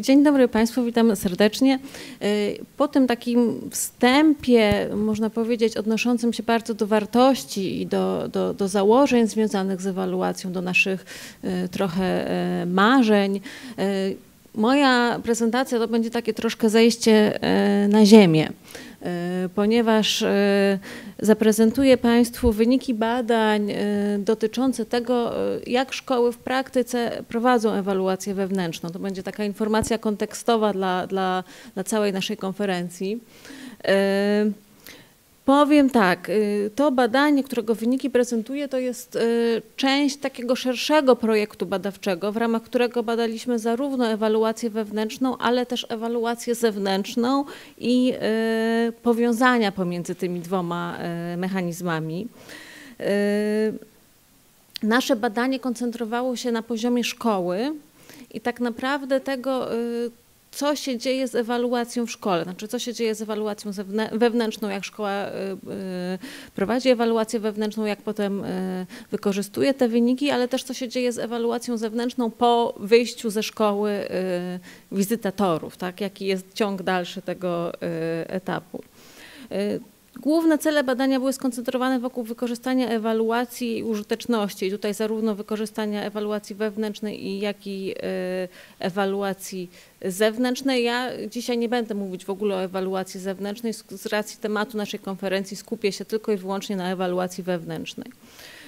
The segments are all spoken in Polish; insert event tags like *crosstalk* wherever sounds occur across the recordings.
Dzień dobry Państwu, witam serdecznie. Po tym takim wstępie, można powiedzieć, odnoszącym się bardzo do wartości i do, do, do założeń związanych z ewaluacją, do naszych trochę marzeń, moja prezentacja to będzie takie troszkę zejście na ziemię. E, ponieważ e, zaprezentuję Państwu wyniki badań e, dotyczące tego, jak szkoły w praktyce prowadzą ewaluację wewnętrzną. To będzie taka informacja kontekstowa dla, dla, dla całej naszej konferencji. Powiem tak, y, to badanie, którego wyniki prezentuję, to jest y, część takiego szerszego projektu badawczego, w ramach którego badaliśmy zarówno ewaluację wewnętrzną, ale też ewaluację zewnętrzną i y, powiązania pomiędzy tymi dwoma mechanizmami. Nasze badanie koncentrowało się na poziomie szkoły i tak naprawdę tego, co się dzieje z ewaluacją w szkole, znaczy co się dzieje z ewaluacją wewnętrzną, jak szkoła y, y, prowadzi ewaluację wewnętrzną, jak potem y, wykorzystuje te wyniki, ale też co się dzieje z ewaluacją zewnętrzną po wyjściu ze szkoły wizytatorów, tak? jaki jest ciąg dalszy tego etapu. Główne cele badania były skoncentrowane wokół wykorzystania ewaluacji i użyteczności. I tutaj zarówno wykorzystania ewaluacji wewnętrznej, jak i ewaluacji zewnętrznej. Ja dzisiaj nie będę mówić w ogóle o ewaluacji zewnętrznej. Z racji tematu naszej konferencji skupię się tylko i wyłącznie na ewaluacji wewnętrznej.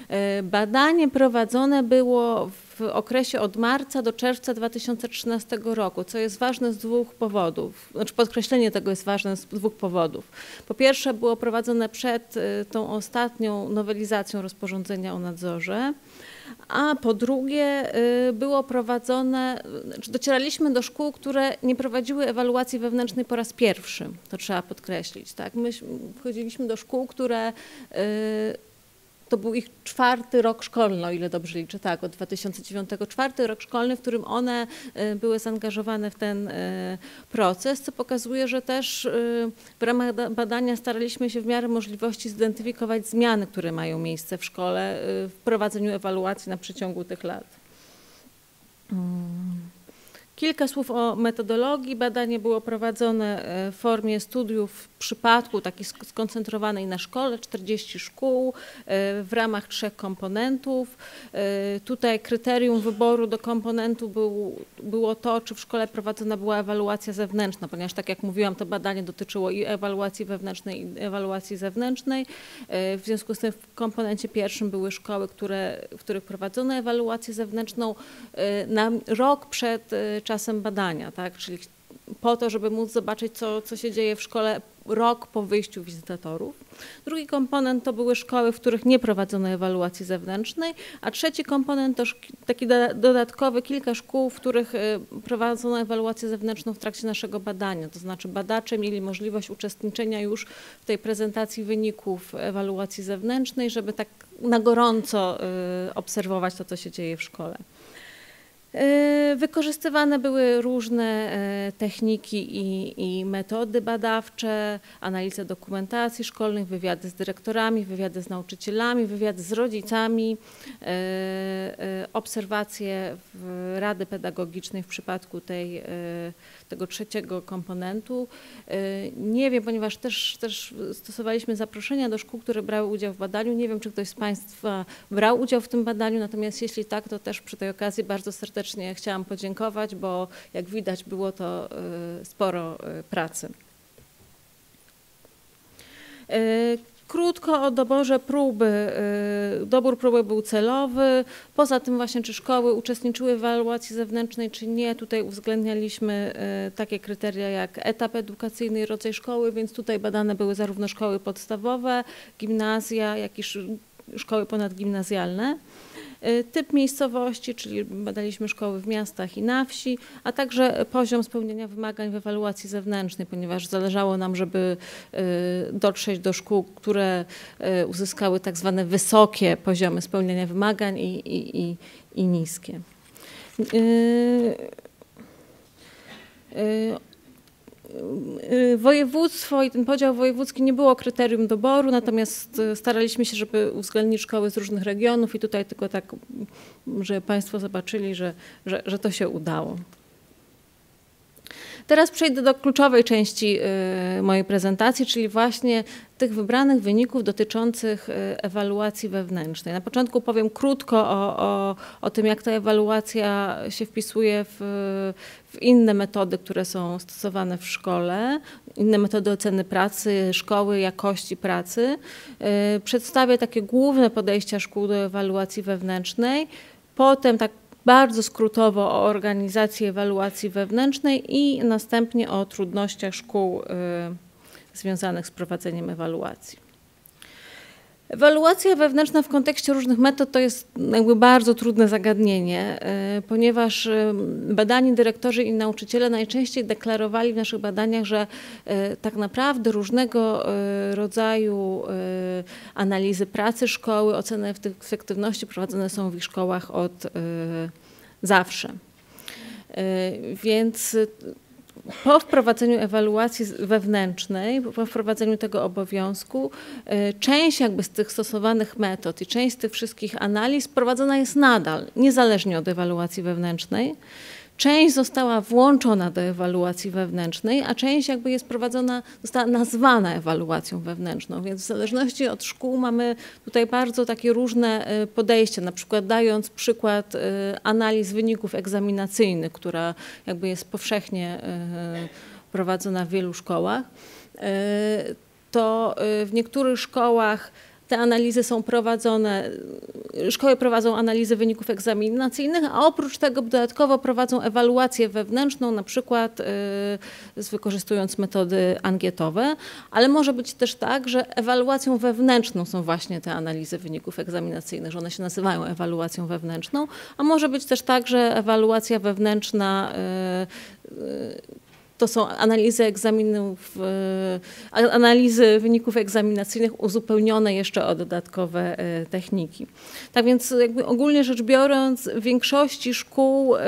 E, badanie prowadzone było w okresie od marca do czerwca 2013 roku, co jest ważne z dwóch powodów. Znaczy podkreślenie tego jest ważne z dwóch powodów. Po pierwsze było prowadzone przed e, tą ostatnią nowelizacją rozporządzenia o nadzorze, a po drugie y, było prowadzone, znaczy docieraliśmy do szkół, które nie prowadziły ewaluacji wewnętrznej po raz pierwszy, to trzeba podkreślić. Tak? My wchodziliśmy do szkół, które to był ich czwarty rok szkolny, o ile dobrze liczę, tak, od 2009, czwarty rok szkolny, w którym one y, były zaangażowane w ten y, proces, co pokazuje, że też y, w ramach badania staraliśmy się w miarę możliwości zidentyfikować zmiany, które mają miejsce w szkole w prowadzeniu ewaluacji na przeciągu tych lat. Hmm. Kilka słów o metodologii. Badanie było prowadzone w formie studiów przypadku takiej skoncentrowanej na szkole, 40 szkół e, w ramach trzech komponentów. E, tutaj kryterium wyboru do komponentu był, było to, czy w szkole prowadzona była ewaluacja zewnętrzna, ponieważ tak jak mówiłam, to badanie dotyczyło i ewaluacji wewnętrznej, i ewaluacji zewnętrznej. E, w związku z tym w komponencie pierwszym były szkoły, które, w których prowadzono ewaluację zewnętrzną na rok przed czasem badania, tak? czyli po to, żeby móc zobaczyć, co, co się dzieje w szkole rok po wyjściu wizytatorów. Drugi komponent to były szkoły, w których nie prowadzono ewaluacji zewnętrznej, a trzeci komponent to taki dodatkowy, kilka szkół, w których y, prowadzono ewaluację zewnętrzną w trakcie naszego badania. To znaczy badacze mieli możliwość uczestniczenia już w tej prezentacji wyników ewaluacji zewnętrznej, żeby tak na gorąco y, obserwować to, co się dzieje w szkole. E, wykorzystywane były różne e, techniki i, i, metody badawcze, analiza dokumentacji szkolnych, wywiady z dyrektorami, wywiady z nauczycielami, wywiady z rodzicami, e, obserwacje Rady Pedagogicznej w przypadku tej tego trzeciego komponentu. Y, nie wiem, ponieważ też, też stosowaliśmy zaproszenia do szkół, które brały udział w badaniu. Nie wiem, czy ktoś z Państwa brał udział w tym badaniu, natomiast jeśli tak, to też przy tej okazji bardzo serdecznie chciałam podziękować, bo jak widać było to y, sporo y, pracy. Krótko o doborze próby. Y, dobór próby był celowy. Poza tym właśnie, czy szkoły uczestniczyły w ewaluacji zewnętrznej, czy nie, tutaj uwzględnialiśmy y, takie kryteria jak etap edukacyjny i rodzaj szkoły, więc tutaj badane były zarówno szkoły podstawowe, gimnazja, jak i szkoły ponadgimnazjalne. Y, typ miejscowości, czyli badaliśmy szkoły w miastach i na wsi, a także poziom spełnienia wymagań w ewaluacji zewnętrznej, ponieważ zależało nam, żeby y, dotrzeć do szkół, które y, uzyskały tak zwane wysokie poziomy spełnienia wymagań i, i, i, i niskie. Y, województwo i ten podział wojewódzki nie było kryterium doboru, natomiast y, staraliśmy się, żeby uwzględnić szkoły z różnych regionów i tutaj tylko tak, żeby Państwo zobaczyli, że, że, że to się udało. Teraz przejdę do kluczowej części mojej prezentacji, czyli właśnie tych wybranych wyników dotyczących ewaluacji wewnętrznej. Na początku powiem krótko o, o, o tym, jak ta ewaluacja się wpisuje w, w inne metody, które są stosowane w szkole, inne metody oceny pracy, szkoły, jakości pracy. Przedstawię takie główne podejścia szkół do ewaluacji wewnętrznej. Potem tak bardzo skrótowo o organizacji ewaluacji wewnętrznej i następnie o trudnościach szkół y, związanych z prowadzeniem ewaluacji. Ewaluacja wewnętrzna w kontekście różnych metod to jest jakby bardzo trudne zagadnienie, e, ponieważ e, badani dyrektorzy i nauczyciele najczęściej deklarowali w naszych badaniach, że e, tak naprawdę różnego rodzaju analizy pracy szkoły, oceny efektywności prowadzone są w ich szkołach od zawsze. Więc po wprowadzeniu ewaluacji wewnętrznej, po wprowadzeniu tego obowiązku, e, część jakby z tych stosowanych metod i część z tych wszystkich analiz prowadzona jest nadal, niezależnie od ewaluacji wewnętrznej. Część została włączona do ewaluacji wewnętrznej, a część jakby jest prowadzona, została nazwana ewaluacją wewnętrzną, więc w zależności od szkół mamy tutaj bardzo takie różne e, podejścia, na przykład dając przykład e, analiz wyników egzaminacyjnych, która jakby jest powszechnie e, prowadzona w wielu szkołach, to w niektórych szkołach te analizy są prowadzone, szkoły prowadzą analizy wyników egzaminacyjnych, a oprócz tego dodatkowo prowadzą ewaluację wewnętrzną, na przykład yy, wykorzystując metody angietowe, ale może być też tak, że ewaluacją wewnętrzną są właśnie te analizy wyników egzaminacyjnych, że one się nazywają ewaluacją wewnętrzną, a może być też tak, że ewaluacja wewnętrzna yy, yy, to są analizy egzaminów, e, analizy wyników egzaminacyjnych uzupełnione jeszcze o dodatkowe e, techniki. Tak więc ogólnie rzecz biorąc w większości szkół e,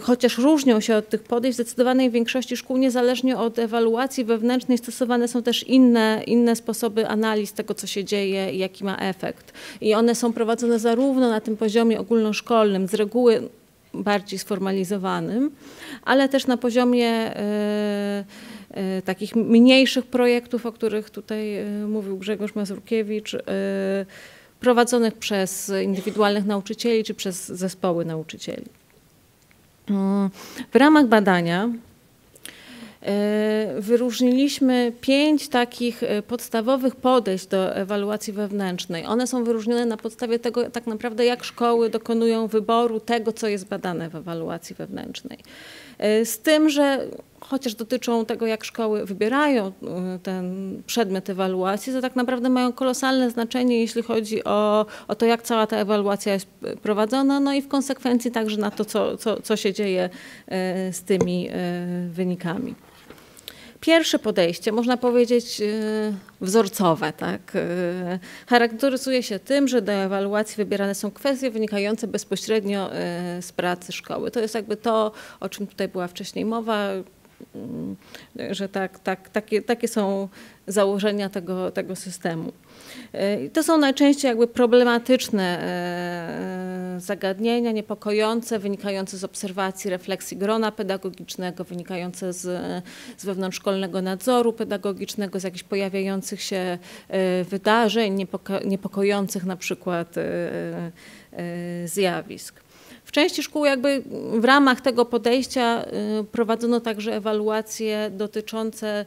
chociaż różnią się od tych podejść, w zdecydowanej większości szkół, niezależnie od ewaluacji wewnętrznej, stosowane są też inne, inne sposoby analiz tego, co się dzieje i jaki ma efekt. I one są prowadzone zarówno na tym poziomie ogólnoszkolnym, z reguły bardziej sformalizowanym, ale też na poziomie e, e, takich mniejszych projektów, o których tutaj e, mówił Grzegorz Mazurkiewicz, prowadzonych przez indywidualnych nauczycieli czy przez zespoły nauczycieli. Mm, w ramach badania wyróżniliśmy pięć takich e, podstawowych podejść do ewaluacji wewnętrznej. One są wyróżnione na podstawie tego, tak naprawdę, jak szkoły dokonują wyboru tego, co jest badane w ewaluacji wewnętrznej. E, z tym, że chociaż dotyczą tego, jak szkoły wybierają ten przedmiot ewaluacji, to tak naprawdę mają kolosalne znaczenie, jeśli chodzi o, o to, jak cała ta ewaluacja jest prowadzona, no i w konsekwencji także na to, co, co, co się dzieje z tymi wynikami. Pierwsze podejście, można powiedzieć y, wzorcowe, tak, y, charakteryzuje się tym, że do ewaluacji wybierane są kwestie wynikające bezpośrednio y, z pracy szkoły. To jest jakby to, o czym tutaj była wcześniej mowa, że tak, tak, takie, takie są założenia tego, tego systemu. To są najczęściej jakby problematyczne e, zagadnienia, niepokojące, wynikające z obserwacji, refleksji grona pedagogicznego, wynikające z, z wewnątrzszkolnego nadzoru pedagogicznego, z jakichś pojawiających się e, wydarzeń, niepoko niepokojących na przykład e, zjawisk. W części szkół jakby w ramach tego podejścia prowadzono także ewaluacje dotyczące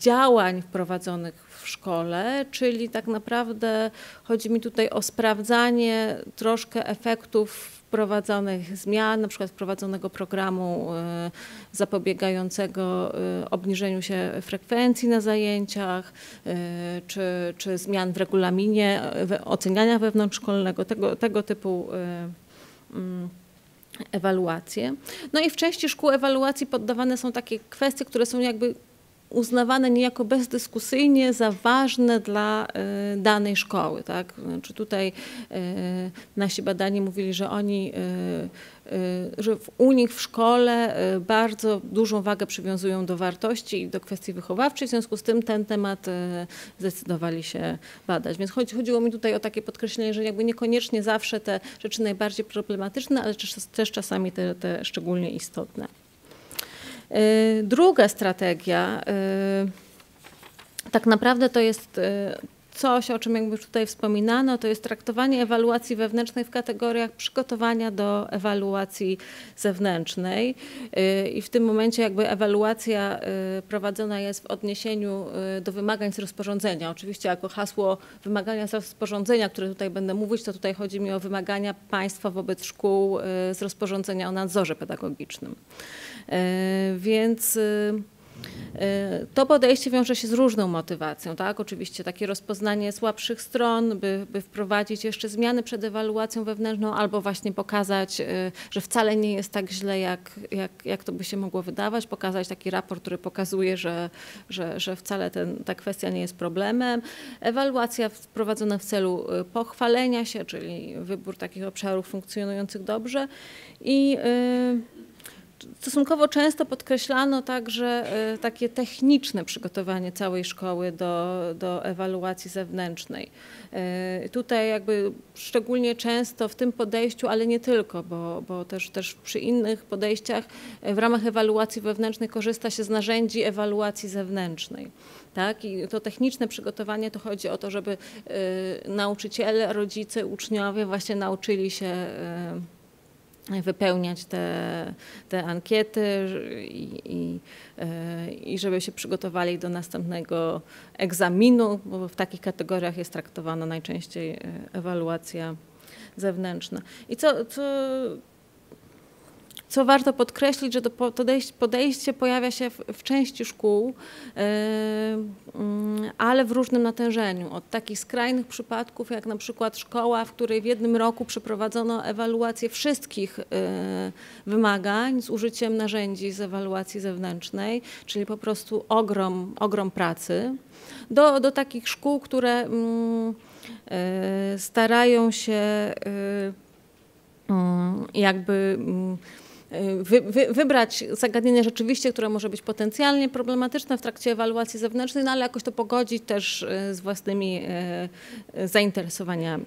działań wprowadzonych w szkole, czyli tak naprawdę chodzi mi tutaj o sprawdzanie troszkę efektów wprowadzonych zmian, na przykład wprowadzonego programu e, zapobiegającego e, obniżeniu się frekwencji na zajęciach, e, czy, czy zmian w regulaminie oceniania wewnątrzszkolnego, tego, tego typu mm, ewaluacje. No i w części szkół ewaluacji poddawane są takie kwestie, które są jakby uznawane niejako bezdyskusyjnie za ważne dla e, danej szkoły. Tak? Znaczy tutaj e, nasi badani mówili, że oni e, że u nich w szkole bardzo dużą wagę przywiązują do wartości i do kwestii wychowawczej, w związku z tym ten temat zdecydowali się badać. Więc chodziło mi tutaj o takie podkreślenie, że jakby niekoniecznie zawsze te rzeczy najbardziej problematyczne, ale też, też czasami te, te szczególnie istotne. Druga strategia, tak naprawdę to jest coś, o czym jakby już tutaj wspominano, to jest traktowanie ewaluacji wewnętrznej w kategoriach przygotowania do ewaluacji zewnętrznej. Y, I w tym momencie jakby ewaluacja y, prowadzona jest w odniesieniu y, do wymagań z rozporządzenia. Oczywiście jako hasło wymagania z rozporządzenia, które tutaj będę mówić, to tutaj chodzi mi o wymagania państwa wobec szkół z rozporządzenia o nadzorze pedagogicznym. Więc to podejście wiąże się z różną motywacją, tak? Oczywiście takie rozpoznanie słabszych stron, by, by wprowadzić jeszcze zmiany przed ewaluacją wewnętrzną, albo właśnie pokazać, y, że wcale nie jest tak źle, jak, jak, jak to by się mogło wydawać, pokazać taki raport, który pokazuje, że, że, że wcale ten, ta kwestia nie jest problemem. Ewaluacja wprowadzona w celu y, pochwalenia się, czyli wybór takich obszarów funkcjonujących dobrze i yy, Stosunkowo często podkreślano także e, takie techniczne przygotowanie całej szkoły do, do ewaluacji zewnętrznej. E, tutaj jakby szczególnie często w tym podejściu, ale nie tylko, bo, bo też, też przy innych podejściach e, w ramach ewaluacji wewnętrznej korzysta się z narzędzi ewaluacji zewnętrznej. Tak? I to techniczne przygotowanie to chodzi o to, żeby nauczyciele, rodzice, uczniowie właśnie nauczyli się wypełniać te, te ankiety i, i, e, i, żeby się przygotowali do następnego egzaminu, bo w takich kategoriach jest traktowana najczęściej e, ewaluacja zewnętrzna. I co, co co warto podkreślić, że to podejście pojawia się w, części szkół, e, mm, ale w różnym natężeniu. Od takich skrajnych przypadków, jak na przykład szkoła, w której w jednym roku przeprowadzono ewaluację wszystkich e, wymagań z użyciem narzędzi z ewaluacji zewnętrznej, czyli po prostu ogrom, ogrom pracy, do, do takich szkół, które mm, e, starają się mm, jakby wy, wy, wybrać zagadnienie rzeczywiście, które może być potencjalnie problematyczne w trakcie ewaluacji zewnętrznej, no ale jakoś to pogodzić też e, z własnymi e, zainteresowaniami.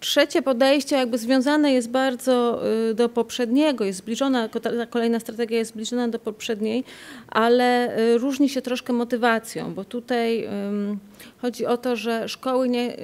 Trzecie podejście jakby związane jest bardzo do poprzedniego, jest zbliżona, ta kolejna strategia jest zbliżona do poprzedniej, ale różni się troszkę motywacją, bo tutaj chodzi o to, że szkoły nie,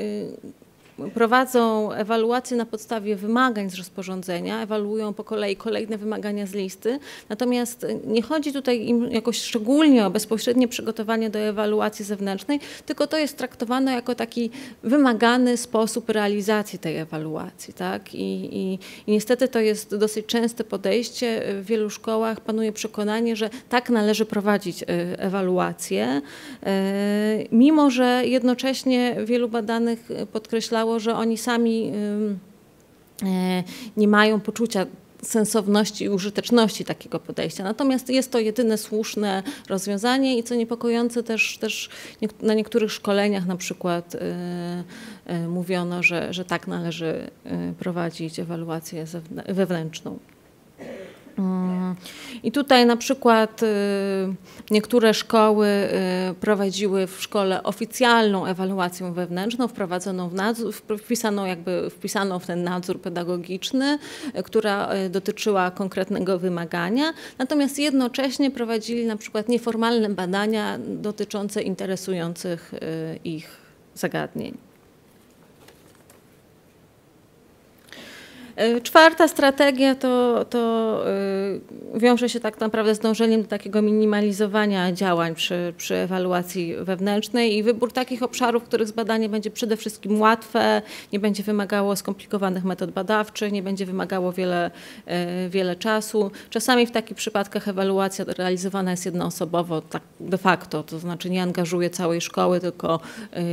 prowadzą ewaluację na podstawie wymagań z rozporządzenia, ewaluują po kolei kolejne wymagania z listy. Natomiast nie chodzi tutaj im jakoś szczególnie o bezpośrednie przygotowanie do ewaluacji zewnętrznej, tylko to jest traktowane jako taki wymagany sposób realizacji tej ewaluacji. Tak? I, i, i niestety to jest dosyć częste podejście. W wielu szkołach panuje przekonanie, że tak należy prowadzić e, ewaluację, e, mimo że jednocześnie wielu badanych podkreślało, że oni sami e, nie mają poczucia sensowności i użyteczności takiego podejścia. Natomiast jest to jedyne słuszne rozwiązanie i co niepokojące też, też na niektórych szkoleniach na przykład e, e, mówiono, że, że tak należy prowadzić ewaluację wewnętrzną. Mm. I tutaj na przykład y, niektóre szkoły y, prowadziły w szkole oficjalną ewaluację wewnętrzną, wprowadzoną w nadzór, wpisaną jakby wpisaną w ten nadzór pedagogiczny, y, która dotyczyła konkretnego wymagania. Natomiast jednocześnie prowadzili na przykład nieformalne badania dotyczące interesujących ich zagadnień. Czwarta strategia to, to e, wiąże się tak naprawdę z dążeniem do takiego minimalizowania działań przy, przy ewaluacji wewnętrznej i wybór takich obszarów, których zbadanie będzie przede wszystkim łatwe, nie będzie wymagało skomplikowanych metod badawczych, nie będzie wymagało wiele, e, wiele czasu. Czasami w takich przypadkach ewaluacja realizowana jest jednoosobowo, tak de facto, to znaczy nie angażuje całej szkoły, tylko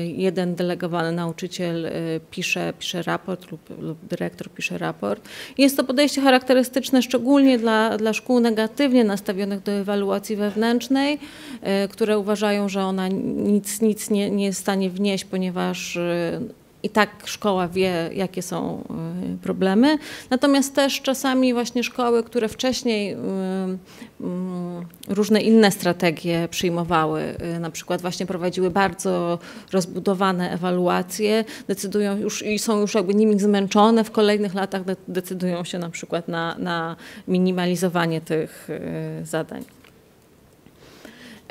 jeden delegowany nauczyciel pisze, pisze raport lub, lub dyrektor pisze raport raport. Jest to podejście charakterystyczne szczególnie dla, dla szkół negatywnie nastawionych do ewaluacji wewnętrznej, e, które uważają, że ona nic, nic nie, nie jest w stanie wnieść, ponieważ e, i tak szkoła wie, jakie są problemy. Natomiast też czasami właśnie szkoły, które wcześniej różne inne strategie przyjmowały, na przykład właśnie prowadziły bardzo rozbudowane ewaluacje, decydują już i są już jakby nimi zmęczone, w kolejnych latach decydują się na przykład na, na minimalizowanie tych zadań.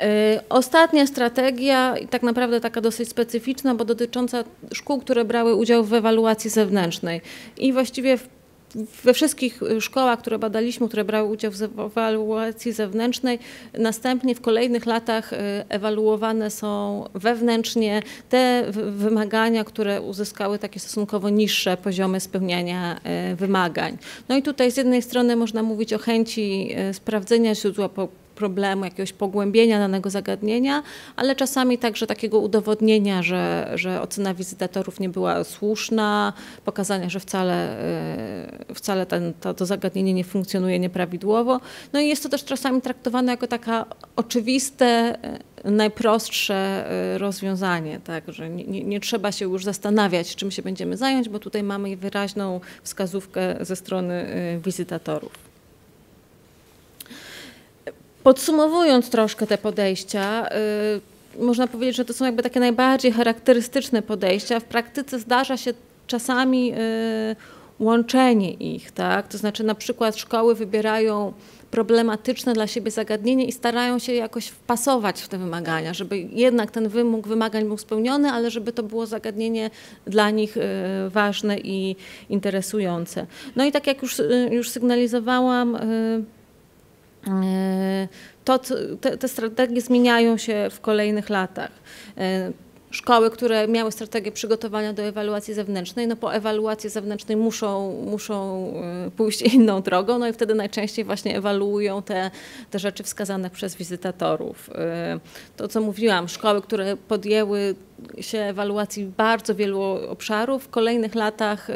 Y, ostatnia strategia, tak naprawdę taka dosyć specyficzna, bo dotycząca szkół, które brały udział w ewaluacji zewnętrznej. I właściwie we wszystkich szkołach, które badaliśmy, które brały udział w ewaluacji zewnętrznej, następnie w kolejnych latach y, ewaluowane są wewnętrznie te wymagania, które uzyskały takie stosunkowo niższe poziomy spełniania y, wymagań. No i tutaj z jednej strony można mówić o chęci sprawdzenia źródła problemu, jakiegoś pogłębienia danego zagadnienia, ale czasami także takiego udowodnienia, że, że ocena wizytatorów nie była słuszna, pokazania, że wcale, e, wcale ten, to, to zagadnienie nie funkcjonuje nieprawidłowo. No i jest to też czasami traktowane jako taka oczywiste, e, najprostsze e, rozwiązanie, tak, że nie, nie, nie, trzeba się już zastanawiać, czym się będziemy zająć, bo tutaj mamy wyraźną wskazówkę ze strony wizytatorów. Podsumowując troszkę te podejścia, y, można powiedzieć, że to są jakby takie najbardziej charakterystyczne podejścia. W praktyce zdarza się czasami y, łączenie ich, tak? To znaczy na przykład szkoły wybierają problematyczne dla siebie zagadnienie i starają się jakoś wpasować w te wymagania, żeby jednak ten wymóg wymagań był spełniony, ale żeby to było zagadnienie dla nich y, ważne i interesujące. No i tak jak już, już sygnalizowałam, E, to, te, te strategie zmieniają się w kolejnych latach e, szkoły, które miały strategię przygotowania do ewaluacji zewnętrznej, no po ewaluacji zewnętrznej muszą, muszą e, pójść *laughs* inną drogą, no i wtedy najczęściej właśnie ewaluują te, te rzeczy wskazane przez wizytatorów. To, co mówiłam, szkoły, które podjęły się ewaluacji bardzo wielu obszarów, w kolejnych latach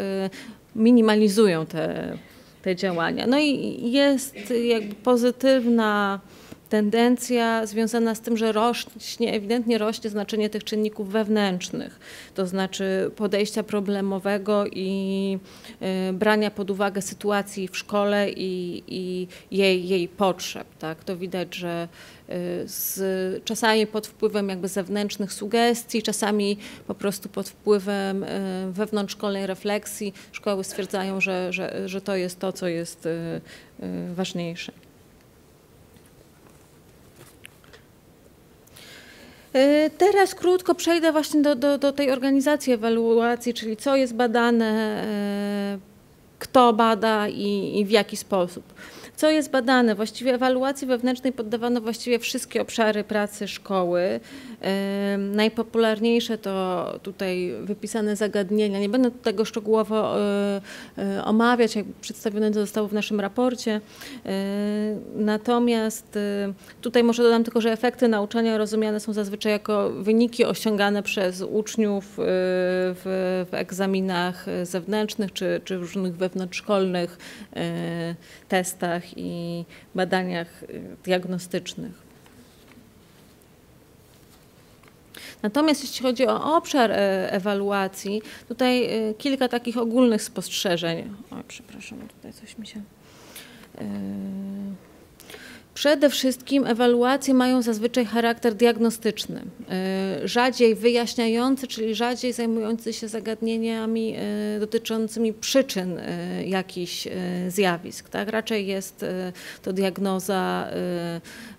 minimalizują te te działania. No i jest jakby pozytywna tendencja związana z tym, że rośnie, ewidentnie rośnie znaczenie tych czynników wewnętrznych, to znaczy podejścia problemowego i y, brania pod uwagę sytuacji w szkole i, i jej, jej potrzeb. Tak? To widać, że y, z, czasami pod wpływem jakby zewnętrznych sugestii, czasami po prostu pod wpływem y, wewnątrzszkolnej refleksji szkoły stwierdzają, że, że, że to jest to, co jest ważniejsze. Teraz krótko przejdę właśnie do, do, do tej organizacji ewaluacji, czyli co jest badane, e, kto bada i, i w jaki sposób. Co jest badane? Właściwie ewaluacji wewnętrznej poddawano właściwie wszystkie obszary pracy szkoły. Najpopularniejsze to tutaj wypisane zagadnienia. Nie będę tego szczegółowo e, e, omawiać, jak przedstawione zostało w naszym raporcie. E, natomiast tutaj może dodam tylko, że efekty nauczania rozumiane są zazwyczaj jako wyniki osiągane przez uczniów w, w egzaminach zewnętrznych czy, czy w różnych wewnątrzszkolnych testach i badaniach diagnostycznych. Natomiast jeśli chodzi o obszar e, ewaluacji, tutaj e, kilka takich ogólnych spostrzeżeń. O, przepraszam, tutaj coś mi się. Yy Przede wszystkim ewaluacje mają zazwyczaj charakter diagnostyczny, e, rzadziej wyjaśniający, czyli rzadziej zajmujący się zagadnieniami e, dotyczącymi przyczyn e, jakichś zjawisk. Tak? Raczej jest to diagnoza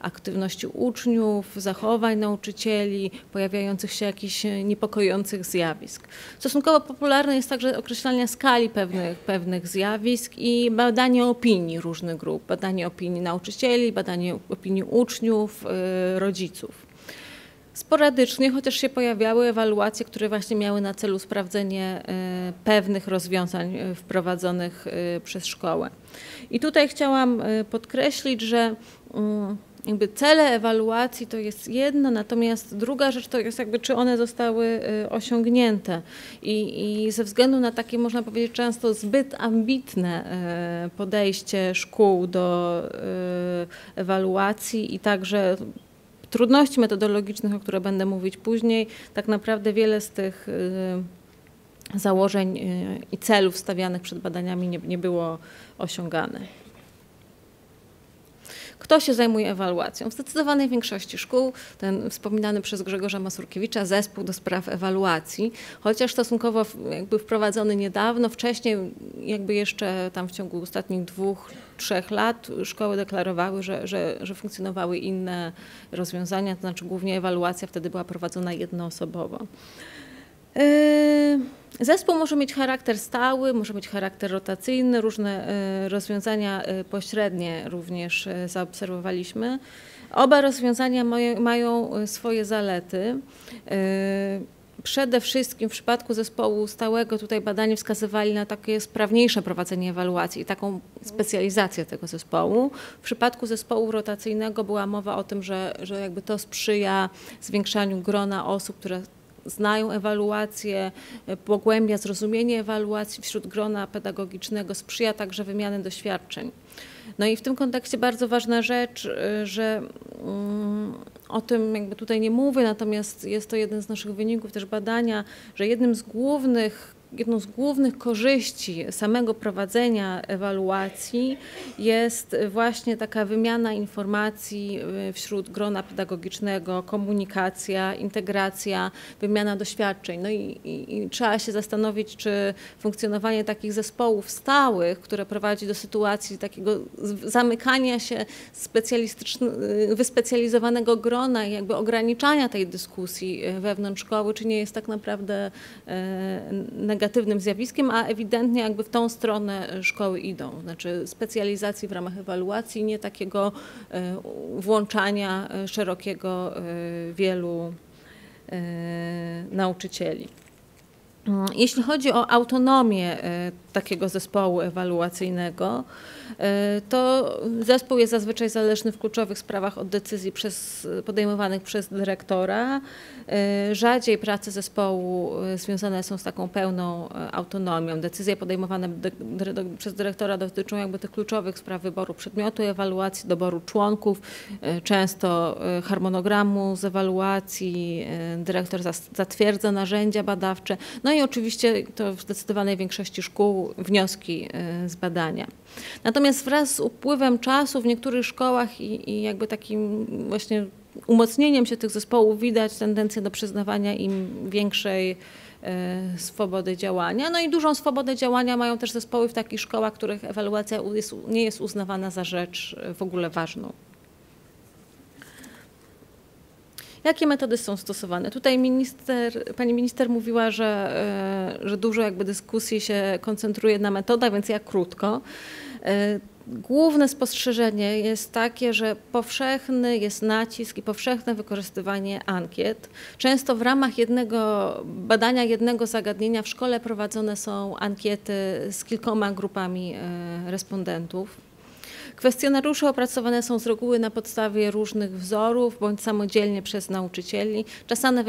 aktywności uczniów, zachowań nauczycieli, pojawiających się jakichś niepokojących zjawisk. Stosunkowo popularne jest także określanie skali pewnych, pewnych zjawisk i badanie opinii różnych grup, badanie opinii nauczycieli, badanie opinii uczniów, y, rodziców. Sporadycznie, chociaż się pojawiały ewaluacje, które właśnie miały na celu sprawdzenie y, pewnych rozwiązań y, wprowadzonych przez szkołę. I tutaj chciałam podkreślić, że mm, jakby cele ewaluacji to jest jedno, natomiast druga rzecz to jest jakby, czy one zostały y, osiągnięte. I, I ze względu na takie, można powiedzieć, często zbyt ambitne y, podejście szkół do y, ewaluacji i także trudności metodologicznych, o które będę mówić później, tak naprawdę wiele z tych założeń i celów stawianych przed badaniami nie, nie było osiągane. Kto się zajmuje ewaluacją? W zdecydowanej większości szkół ten wspominany przez Grzegorza Masurkiewicza zespół do spraw ewaluacji, chociaż stosunkowo jakby wprowadzony niedawno, wcześniej jakby jeszcze tam w ciągu ostatnich dwóch, trzech lat szkoły deklarowały, że, że, że funkcjonowały inne rozwiązania, to znaczy głównie ewaluacja wtedy była prowadzona jednoosobowo. Yy, zespół może mieć charakter stały, może mieć charakter rotacyjny, różne yy, rozwiązania yy, pośrednie również zaobserwowaliśmy. Oba rozwiązania mają swoje zalety. Przede wszystkim w przypadku zespołu stałego tutaj badani wskazywali na takie sprawniejsze prowadzenie ewaluacji i taką specjalizację tego zespołu. W przypadku zespołu rotacyjnego była mowa o tym, że, że jakby to sprzyja zwiększaniu grona osób, które znają ewaluację, pogłębia zrozumienie ewaluacji wśród grona pedagogicznego, sprzyja także wymiany doświadczeń. No i w tym kontekście bardzo ważna rzecz, y, że mm, o tym jakby tutaj nie mówię, natomiast jest to jeden z naszych wyników też badania, że jednym z głównych jedną z głównych korzyści samego prowadzenia ewaluacji jest właśnie taka wymiana informacji y, wśród grona pedagogicznego, komunikacja, integracja, wymiana doświadczeń. No i, i, i trzeba się zastanowić, czy funkcjonowanie takich zespołów stałych, które prowadzi do sytuacji takiego zamykania się y, wyspecjalizowanego grona i jakby ograniczania tej dyskusji y, wewnątrz szkoły, czy nie jest tak naprawdę negatywne negatywnym zjawiskiem, a ewidentnie jakby w tą stronę szkoły idą. Znaczy specjalizacji w ramach ewaluacji, nie takiego e, włączania e, szerokiego e, wielu nauczycieli. Mm, jeśli chodzi o autonomię takiego zespołu ewaluacyjnego, E, to zespół jest zazwyczaj zależny w kluczowych sprawach od decyzji przez, podejmowanych przez dyrektora. E, rzadziej prace zespołu e, związane są z taką pełną autonomią. Decyzje podejmowane przez dyrektora dotyczą jakby tych kluczowych spraw wyboru przedmiotu ewaluacji, doboru członków, często harmonogramu z ewaluacji. Dyrektor zatwierdza narzędzia badawcze. No i oczywiście to w zdecydowanej większości szkół wnioski z badania. Natomiast wraz z upływem czasu w niektórych szkołach i, i jakby takim właśnie umocnieniem się tych zespołów widać tendencję do przyznawania im większej e, swobody działania. No i dużą swobodę działania mają też zespoły w takich szkołach, których ewaluacja jest, nie jest uznawana za rzecz e, w ogóle ważną. Jakie metody są stosowane? Tutaj minister, pani minister mówiła, że, e, że dużo jakby dyskusji się koncentruje na metodach, więc ja krótko. E, główne spostrzeżenie jest takie, że powszechny jest nacisk i powszechne wykorzystywanie ankiet. Często w ramach jednego badania, jednego zagadnienia w szkole prowadzone są ankiety z kilkoma grupami e, respondentów. Kwestionariusze opracowane są z reguły na podstawie różnych wzorów bądź samodzielnie przez nauczycieli. Czasami,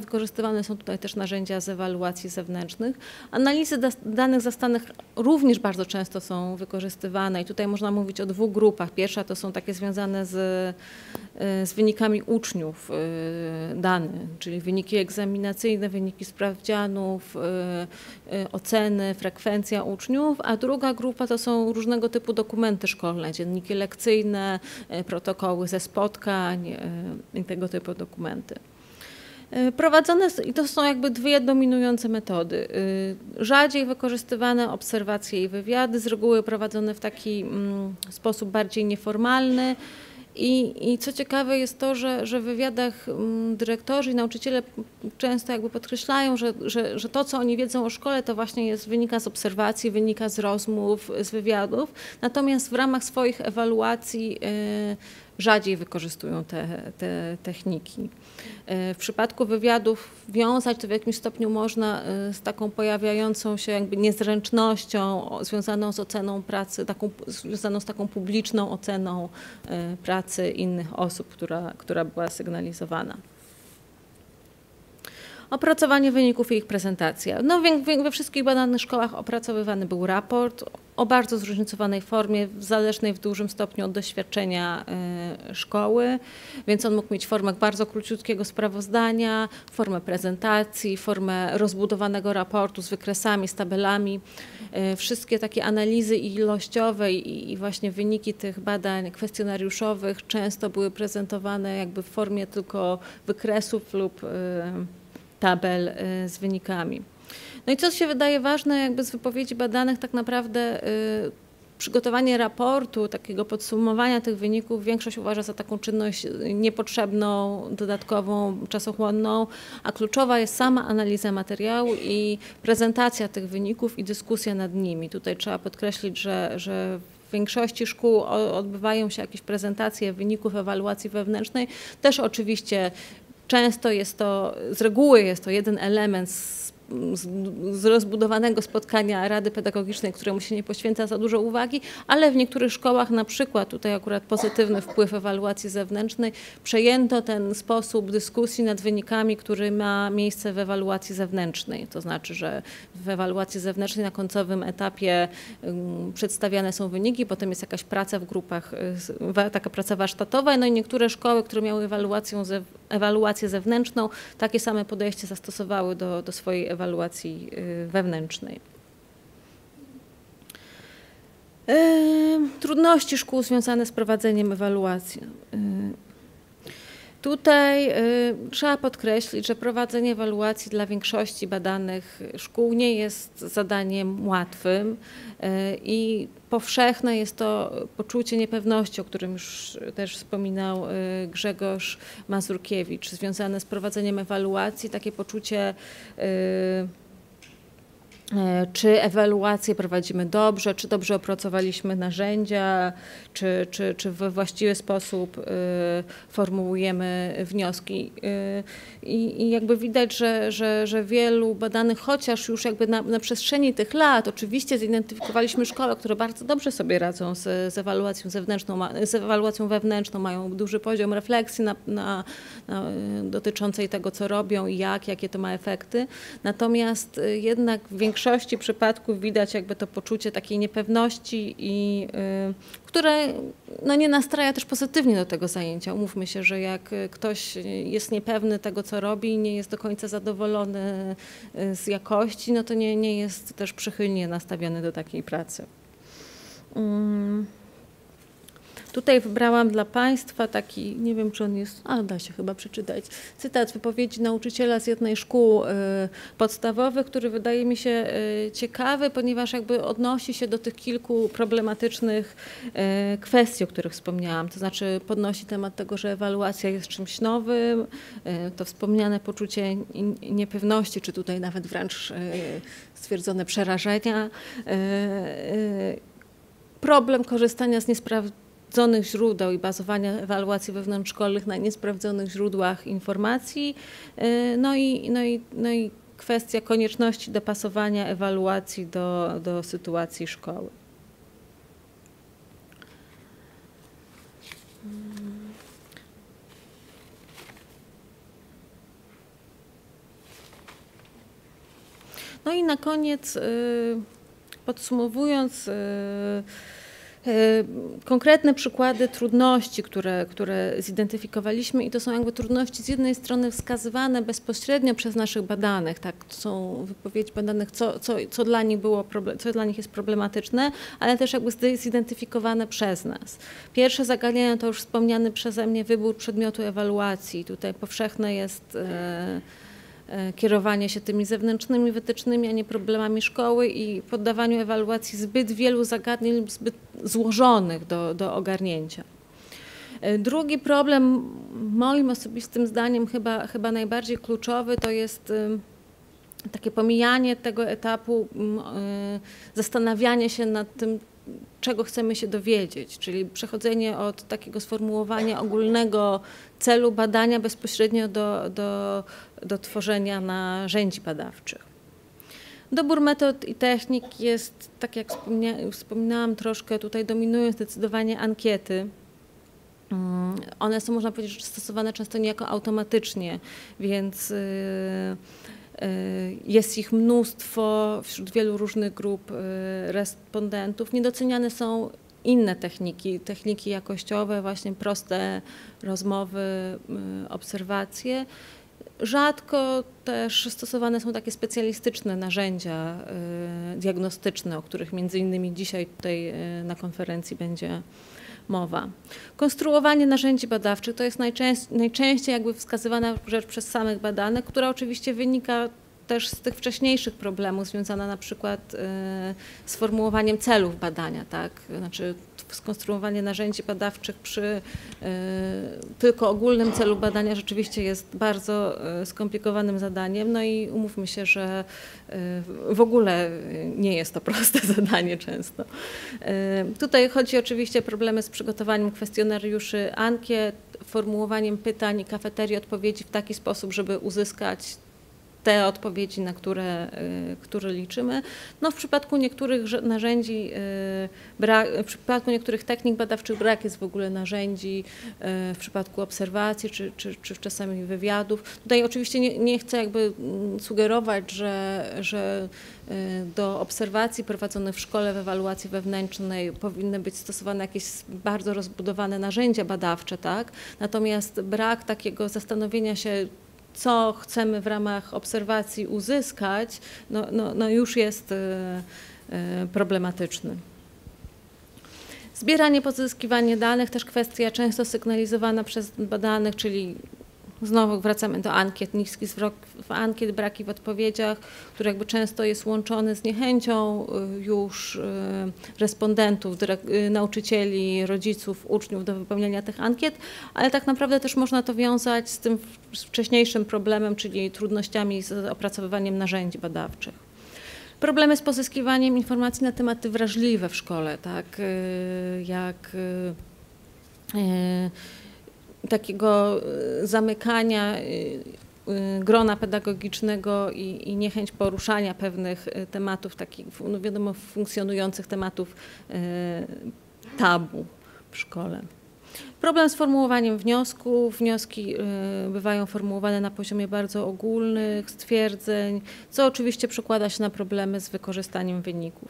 wykorzystywane są tutaj też narzędzia z ewaluacji zewnętrznych. Analizy danych zastanych również bardzo często są wykorzystywane i tutaj można mówić o dwóch grupach. Pierwsza to są takie związane z, z wynikami uczniów y, dane, czyli wyniki egzaminacyjne, wyniki sprawdzianów, y, y, oceny, frekwencja uczniów, a druga grupa to są różnego typu dokumenty szkolne dzienniki lekcyjne, e, protokoły ze spotkań e, i tego typu dokumenty. E, prowadzone, i to są jakby dwie dominujące metody. Rzadziej wykorzystywane obserwacje i wywiady, z reguły prowadzone w taki mm, sposób bardziej nieformalny, i, I, co ciekawe jest to, że, że w wywiadach mm, dyrektorzy i nauczyciele często jakby podkreślają, że, że, że to, co oni wiedzą o szkole, to właśnie jest wynika z obserwacji, wynika z rozmów, z wywiadów. Natomiast w ramach swoich ewaluacji y, rzadziej wykorzystują te, te techniki. E, w przypadku wywiadów wiązać to w jakimś stopniu można e, z taką pojawiającą się jakby niezręcznością związaną z oceną pracy, taką, związaną z taką publiczną oceną e, pracy innych osób, która, która była sygnalizowana. Opracowanie wyników i ich prezentacja. No, we wszystkich badanych szkołach opracowywany był raport o bardzo zróżnicowanej formie, zależnej w dużym stopniu od doświadczenia y, szkoły, więc on mógł mieć formę bardzo króciutkiego sprawozdania, formę prezentacji, formę rozbudowanego raportu z wykresami, z tabelami. Y, wszystkie takie analizy ilościowe i właśnie wyniki tych badań kwestionariuszowych często były prezentowane jakby w formie tylko wykresów lub y, tabel z wynikami. No i co się wydaje ważne jakby z wypowiedzi badanych tak naprawdę y, przygotowanie raportu, takiego podsumowania tych wyników, większość uważa za taką czynność niepotrzebną, dodatkową, czasochłonną, a kluczowa jest sama analiza materiału i prezentacja tych wyników i dyskusja nad nimi. Tutaj trzeba podkreślić, że, że w większości szkół odbywają się jakieś prezentacje wyników ewaluacji wewnętrznej. Też oczywiście często jest to, z reguły jest to jeden element z z rozbudowanego spotkania Rady Pedagogicznej, któremu się nie poświęca za dużo uwagi, ale w niektórych szkołach, na przykład tutaj akurat pozytywny wpływ ewaluacji zewnętrznej, przejęto ten sposób dyskusji nad wynikami, który ma miejsce w ewaluacji zewnętrznej. To znaczy, że w ewaluacji zewnętrznej na końcowym etapie przedstawiane są wyniki, potem jest jakaś praca w grupach, y, taka praca warsztatowa, no i niektóre szkoły, które miały ewaluację, ewaluację zewnętrzną, takie same podejście zastosowały do, do swojej ewaluacji y, wewnętrznej. Trudności szkół związane z prowadzeniem ewaluacji. Y, tutaj y, trzeba podkreślić, że prowadzenie ewaluacji dla większości badanych szkół nie jest zadaniem łatwym i powszechne jest to poczucie niepewności, o którym już też wspominał Grzegorz Mazurkiewicz, związane z prowadzeniem ewaluacji, takie poczucie czy ewaluację prowadzimy dobrze, czy dobrze opracowaliśmy narzędzia, czy, czy, czy we właściwy sposób y, formułujemy wnioski. Y, I, i jakby widać, że, że, że wielu badanych, chociaż już jakby na, na przestrzeni tych lat, oczywiście zidentyfikowaliśmy szkoły, które bardzo dobrze sobie radzą z, z ewaluacją zewnętrzną, z ewaluacją wewnętrzną, mają duży poziom refleksji na, na, na, dotyczącej tego, co robią i jak, jakie to ma efekty. Natomiast y, jednak w większości przypadków widać jakby to poczucie takiej niepewności i które no, nie nastraja też pozytywnie do tego zajęcia. Umówmy się, że jak ktoś jest niepewny tego, co robi nie jest do końca zadowolony y, z jakości, no to nie, nie jest też przychylnie nastawiony do takiej pracy. Um. Tutaj wybrałam dla Państwa taki, nie wiem czy on jest, a da się chyba przeczytać, cytat wypowiedzi nauczyciela z jednej szkół y, podstawowych, który wydaje mi się y, ciekawy, ponieważ jakby odnosi się do tych kilku problematycznych y, kwestii, o których wspomniałam. To znaczy podnosi temat tego, że ewaluacja jest czymś nowym, to wspomniane poczucie niepewności, czy tutaj nawet wręcz stwierdzone przerażenia problem korzystania z niesprawdzonych niesprawdzonych źródeł i bazowania ewaluacji wewnątrzszkolnych na niesprawdzonych źródłach informacji, y, no i, no i, no i kwestia konieczności dopasowania ewaluacji do, do sytuacji szkoły. No i na koniec, y, podsumowując, y, E, konkretne przykłady trudności, które, które zidentyfikowaliśmy i to są jakby trudności z jednej strony wskazywane bezpośrednio przez naszych badanych, tak, to są wypowiedzi badanych, co, co, co, dla nich było, co dla nich jest problematyczne, ale też jakby zidentyfikowane przez nas. Pierwsze zagadnienie to już wspomniany przeze mnie wybór przedmiotu ewaluacji. Tutaj powszechne jest E, kierowanie się tymi zewnętrznymi wytycznymi, a nie problemami szkoły i poddawaniu ewaluacji zbyt wielu zagadnień zbyt złożonych do, do ogarnięcia. E, drugi problem, moim osobistym zdaniem, chyba, chyba najbardziej kluczowy, to jest takie pomijanie tego etapu, zastanawianie się nad tym, czego chcemy się dowiedzieć, czyli przechodzenie od takiego sformułowania ogólnego celu badania bezpośrednio do, do, do tworzenia narzędzi badawczych. Dobór metod i technik jest, tak jak wspomniałam troszkę, tutaj dominują zdecydowanie ankiety. mm, one są, można powiedzieć, stosowane często niejako automatycznie, więc y, jest ich mnóstwo wśród wielu różnych grup y, respondentów. Niedoceniane są inne techniki, techniki jakościowe, właśnie proste rozmowy, obserwacje. Rzadko też stosowane są takie specjalistyczne narzędzia y, diagnostyczne, o których między innymi dzisiaj tutaj y, na konferencji będzie mowa. Konstruowanie narzędzi badawczych to jest najczęściej, najczęściej jakby wskazywana rzecz przez samych badanych, która oczywiście wynika też z tych wcześniejszych problemów związana na przykład y, z formułowaniem celów badania, tak? Znaczy skonstruowanie narzędzi badawczych przy y, tylko ogólnym celu badania rzeczywiście jest bardzo y, skomplikowanym zadaniem. No i umówmy się, że w ogóle nie jest to proste *laughs* zadanie często. Tutaj chodzi oczywiście o problemy z przygotowaniem kwestionariuszy ankiet, formułowaniem pytań i kafeterii odpowiedzi w taki sposób, żeby uzyskać te odpowiedzi, na które, y, które liczymy. No w przypadku niektórych narzędzi, y, brak, w przypadku niektórych technik badawczych brak jest w ogóle narzędzi, y, w przypadku obserwacji czy, czy, czy czasami wywiadów. Tutaj oczywiście nie, nie chcę jakby mm, sugerować, że, że do obserwacji prowadzonych w szkole w ewaluacji wewnętrznej powinny być stosowane jakieś bardzo rozbudowane narzędzia badawcze, tak? Natomiast brak takiego zastanowienia się, co chcemy w ramach obserwacji uzyskać, no, no, no już jest e, e, problematyczny. Zbieranie, pozyskiwanie danych, też kwestia często sygnalizowana przez badanych, czyli Znowu wracamy do ankiet, niski zwrot w ankiet, braki w odpowiedziach, który jakby często jest łączony z niechęcią y, już y, respondentów, y, nauczycieli, rodziców, uczniów do wypełniania tych ankiet, ale tak naprawdę też można to wiązać z tym wcześniejszym problemem, czyli trudnościami z opracowywaniem narzędzi badawczych. Problemy z pozyskiwaniem informacji na tematy wrażliwe w szkole, tak jak takiego y, zamykania y, y, grona pedagogicznego i, i, niechęć poruszania pewnych tematów, takich no wiadomo funkcjonujących tematów tabu w szkole. Problem z formułowaniem wniosków. Wnioski bywają formułowane na poziomie bardzo ogólnych stwierdzeń, co oczywiście przekłada się na problemy z wykorzystaniem wyników.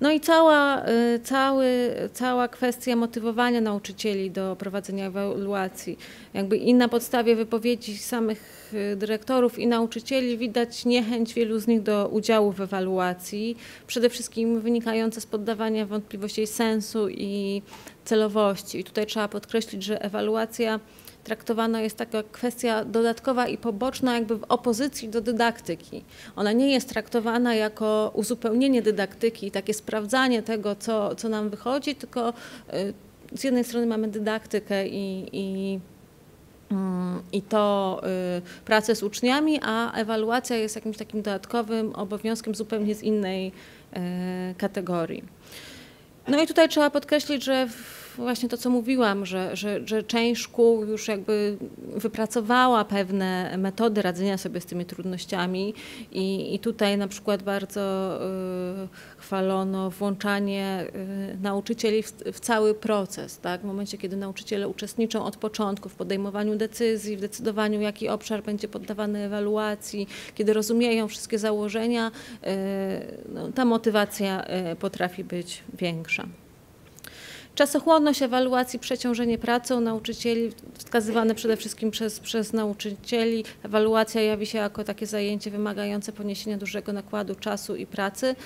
No i cała, y, cały, cała kwestia motywowania nauczycieli do prowadzenia ewaluacji. Jakby i na podstawie wypowiedzi samych y, dyrektorów i nauczycieli widać niechęć wielu z nich do udziału w ewaluacji, przede wszystkim wynikające z poddawania wątpliwości sensu i celowości. I tutaj trzeba podkreślić, że ewaluacja traktowana jest taka kwestia dodatkowa i poboczna, jakby w opozycji do dydaktyki. Ona nie jest traktowana jako uzupełnienie dydaktyki, takie sprawdzanie tego, co, co nam wychodzi, tylko y, z jednej strony mamy dydaktykę i, i mm, i to y, pracę z uczniami, a ewaluacja jest jakimś takim dodatkowym obowiązkiem zupełnie z innej y, kategorii. No i tutaj trzeba podkreślić, że właśnie to, co mówiłam, że, że, że część szkół już jakby wypracowała pewne metody radzenia sobie z tymi trudnościami i, i tutaj na przykład bardzo y, chwalono włączanie y, nauczycieli w, w, cały proces, tak? w momencie, kiedy nauczyciele uczestniczą od początku w podejmowaniu decyzji, w decydowaniu, jaki obszar będzie poddawany ewaluacji, kiedy rozumieją wszystkie założenia, y, no, ta motywacja y, potrafi być większa. Czasochłonność ewaluacji, przeciążenie pracą nauczycieli, wskazywane przede wszystkim przez, przez nauczycieli. Ewaluacja jawi się jako takie zajęcie wymagające poniesienia dużego nakładu czasu i pracy.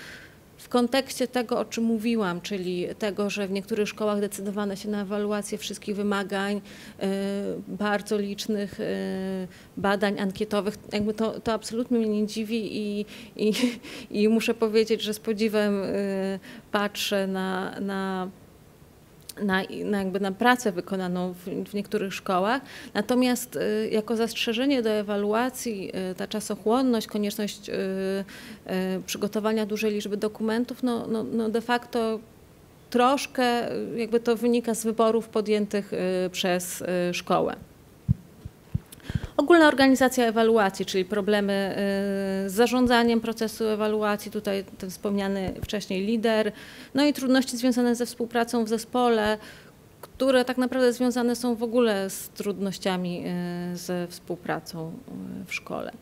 W kontekście tego, o czym mówiłam, czyli tego, że w niektórych szkołach decydowano się na ewaluację wszystkich wymagań, y, bardzo licznych y, badań ankietowych, jakby to, to absolutnie mnie nie dziwi i, i, i muszę powiedzieć, że z podziwem y, patrzę na, na na, na, jakby na pracę wykonaną w, w, niektórych szkołach. Natomiast y, jako zastrzeżenie do ewaluacji y, ta czasochłonność, konieczność y, przygotowania dużej liczby dokumentów, no, no, no de facto troszkę jakby to wynika z wyborów podjętych przez szkołę. Ogólna organizacja ewaluacji, czyli problemy y, z zarządzaniem procesu ewaluacji, tutaj ten wspomniany wcześniej lider, no i trudności związane ze współpracą w zespole, które tak naprawdę związane są w ogóle z trudnościami ze współpracą w szkole.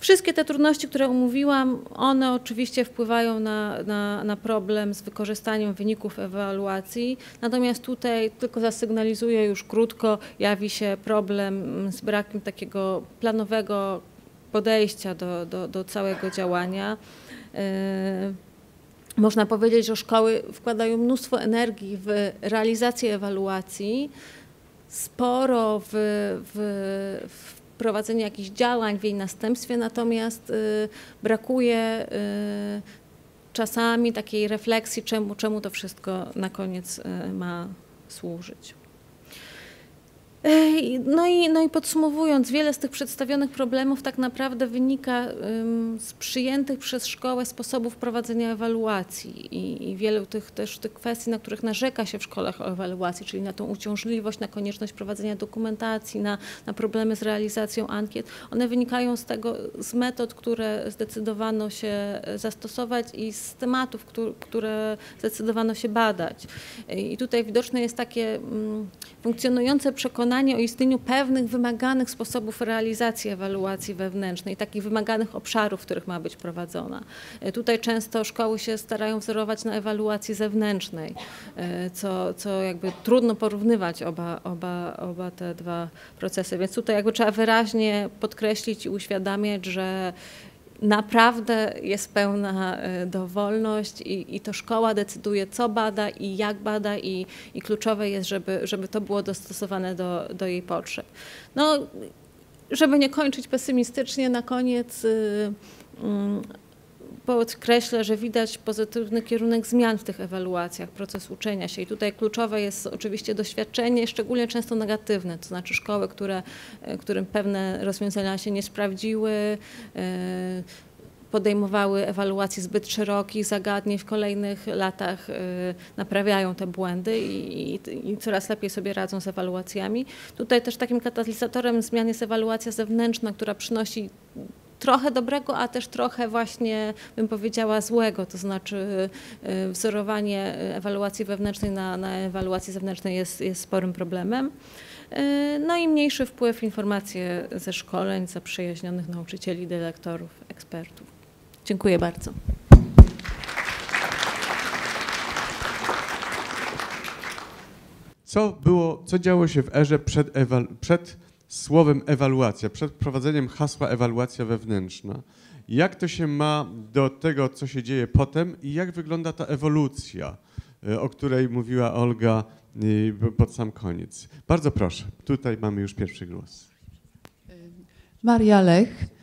Wszystkie te trudności, które omówiłam, one oczywiście wpływają na, na, na, problem z wykorzystaniem wyników ewaluacji. Natomiast tutaj tylko zasygnalizuję już krótko, jawi się problem z brakiem takiego planowego podejścia do, do, do całego działania. E, można powiedzieć, że szkoły wkładają mnóstwo energii w realizację ewaluacji, sporo w, w, w prowadzenie jakichś działań w jej następstwie, natomiast y, brakuje y, czasami takiej refleksji, czemu, czemu to wszystko na koniec y, ma służyć. No i, no i podsumowując, wiele z tych przedstawionych problemów tak naprawdę wynika z przyjętych przez szkołę sposobów prowadzenia ewaluacji i, i wielu tych też tych kwestii, na których narzeka się w szkołach o ewaluacji, czyli na tą uciążliwość, na konieczność prowadzenia dokumentacji, na, na problemy z realizacją ankiet, one wynikają z tego, z metod, które zdecydowano się zastosować i z tematów, które, które zdecydowano się badać. I tutaj widoczne jest takie funkcjonujące przekonanie, przekonanie o istnieniu pewnych wymaganych sposobów realizacji ewaluacji wewnętrznej, takich wymaganych obszarów, w których ma być prowadzona. E, tutaj często szkoły się starają wzorować na ewaluacji zewnętrznej, e, co, co jakby trudno porównywać oba, oba, oba te dwa procesy. Więc tutaj jakby trzeba wyraźnie podkreślić i uświadamiać, że naprawdę jest pełna e, dowolność i, i to szkoła decyduje, co bada i jak bada i, i kluczowe jest, żeby, żeby to było dostosowane do, do jej potrzeb. No, żeby nie kończyć pesymistycznie, na koniec y, mm, podkreślę, że widać pozytywny kierunek zmian w tych ewaluacjach, proces uczenia się i tutaj kluczowe jest oczywiście doświadczenie, szczególnie często negatywne, to znaczy szkoły, które, e, którym pewne rozwiązania się nie sprawdziły, e, podejmowały ewaluacje zbyt szerokich zagadnień w kolejnych latach e, naprawiają te błędy i, i, i, coraz lepiej sobie radzą z ewaluacjami. Tutaj też takim katalizatorem zmian jest ewaluacja zewnętrzna, która przynosi trochę dobrego, a też trochę właśnie, bym powiedziała, złego, to znaczy y, wzorowanie ewaluacji wewnętrznej na, na ewaluacji zewnętrznej jest, jest sporym problemem. Y, no i mniejszy wpływ informacje ze szkoleń zaprzyjaźnionych nauczycieli, dyrektorów, ekspertów. Dziękuję bardzo. Co było, co działo się w erze przed, przed słowem ewaluacja, przed wprowadzeniem hasła ewaluacja wewnętrzna. Jak to się ma do tego, co się dzieje potem i jak wygląda ta ewolucja, e, o której mówiła Olga e, pod sam koniec? Bardzo proszę, tutaj mamy już pierwszy głos. Maria Lech.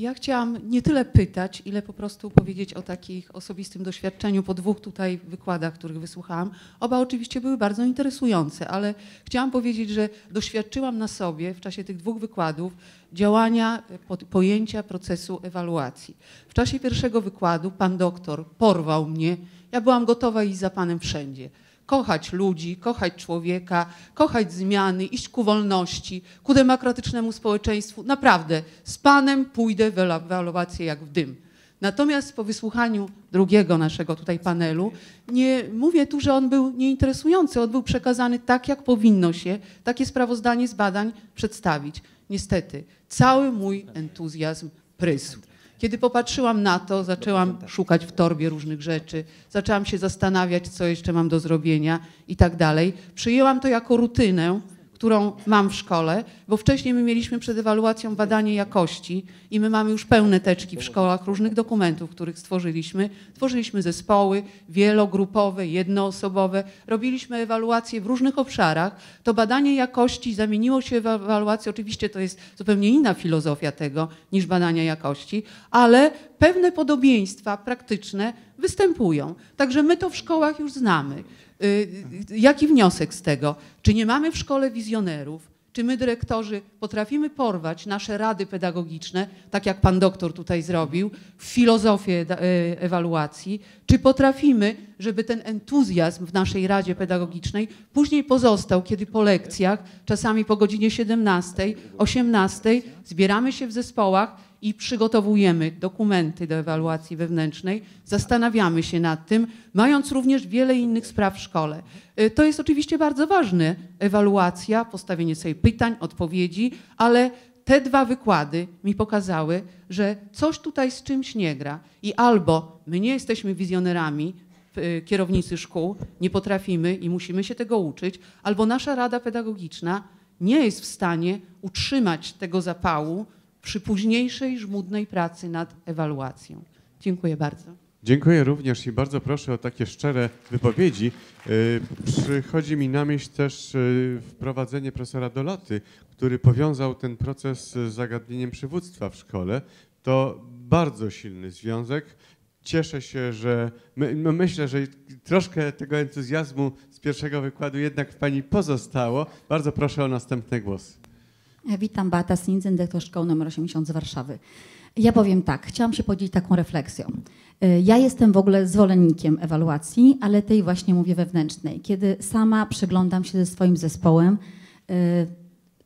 Ja chciałam nie tyle pytać, ile po prostu powiedzieć o takich osobistym doświadczeniu po dwóch tutaj wykładach, których wysłuchałam. Oba oczywiście były bardzo interesujące, ale chciałam powiedzieć, że doświadczyłam na sobie w czasie tych dwóch wykładów działania, pojęcia procesu ewaluacji. W czasie pierwszego wykładu pan doktor porwał mnie. Ja byłam gotowa iść za panem wszędzie kochać ludzi, kochać człowieka, kochać zmiany, iść ku wolności, ku demokratycznemu społeczeństwu. Naprawdę, z Panem pójdę w ewaluację jak w dym. Natomiast po wysłuchaniu drugiego naszego tutaj panelu, nie mówię tu, że on był nieinteresujący, on był przekazany tak, jak powinno się takie sprawozdanie z badań przedstawić. Niestety, cały mój entuzjazm prysł. Kiedy popatrzyłam na to, zaczęłam szukać w torbie różnych rzeczy, zaczęłam się zastanawiać, co jeszcze mam do zrobienia i tak dalej. Przyjęłam to jako rutynę, którą mam w szkole, bo wcześniej my mieliśmy przed ewaluacją badanie jakości i my mamy już pełne teczki w szkołach różnych dokumentów, których stworzyliśmy. Tworzyliśmy zespoły wielogrupowe, jednoosobowe, robiliśmy ewaluacje w różnych obszarach. To badanie jakości zamieniło się w ewaluację, oczywiście to jest zupełnie inna filozofia tego niż badania jakości, ale pewne podobieństwa praktyczne występują. Także my to w szkołach już znamy. Y, jaki wniosek z tego? Czy nie mamy w szkole wizjonerów? Czy my, dyrektorzy, potrafimy porwać nasze rady pedagogiczne, tak jak pan doktor tutaj zrobił, w filozofię e, ewaluacji? Czy potrafimy, żeby ten entuzjazm w naszej radzie pedagogicznej później pozostał, kiedy po lekcjach, czasami po godzinie 17, 18, zbieramy się w zespołach i przygotowujemy dokumenty do ewaluacji wewnętrznej, zastanawiamy się nad tym, mając również wiele innych spraw w szkole. Y, To jest oczywiście bardzo ważne, ewaluacja, postawienie sobie pytań, odpowiedzi, ale te dwa wykłady mi pokazały, że coś tutaj z czymś nie gra i albo my nie jesteśmy wizjonerami, y, kierownicy szkół, nie potrafimy i musimy się tego uczyć, albo nasza rada pedagogiczna nie jest w stanie utrzymać tego zapału przy późniejszej żmudnej pracy nad ewaluacją. Dziękuję bardzo. Dziękuję również i bardzo proszę o takie szczere wypowiedzi. Y, Przychodzi mi na myśl też y, wprowadzenie profesora Doloty, który powiązał ten proces z zagadnieniem przywództwa w szkole. To bardzo silny związek. Cieszę się, że my, no myślę, że troszkę tego entuzjazmu z pierwszego wykładu jednak w Pani pozostało. Bardzo proszę o następny głos. Witam, Beata Sindzen, dyrektor szkoły nr 80 z Warszawy. Ja powiem tak, chciałam się podzielić taką refleksją. Y, Ja jestem w ogóle zwolennikiem ewaluacji, ale tej właśnie mówię wewnętrznej, kiedy sama przyglądam się ze swoim zespołem y,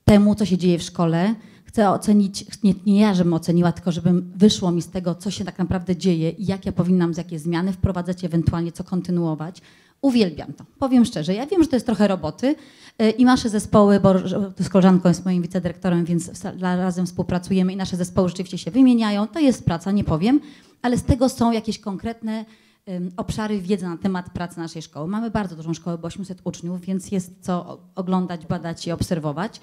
temu, co się dzieje w szkole. Chcę ocenić, nie, nie ja, żebym oceniła, tylko żebym wyszło mi z tego, co się tak naprawdę dzieje i jak ja powinnam z jakie zmiany wprowadzać, ewentualnie co kontynuować. Uwielbiam to. Powiem szczerze, ja wiem, że to jest trochę roboty y, i nasze zespoły, bo z koleżanką jest moim wicedyrektorem, więc razem współpracujemy i nasze zespoły rzeczywiście się wymieniają. To jest praca, nie powiem, ale z tego są jakieś konkretne obszary wiedzy na temat pracy naszej szkoły. Mamy bardzo dużą szkołę, bo 800 uczniów, więc jest co oglądać, badać i obserwować.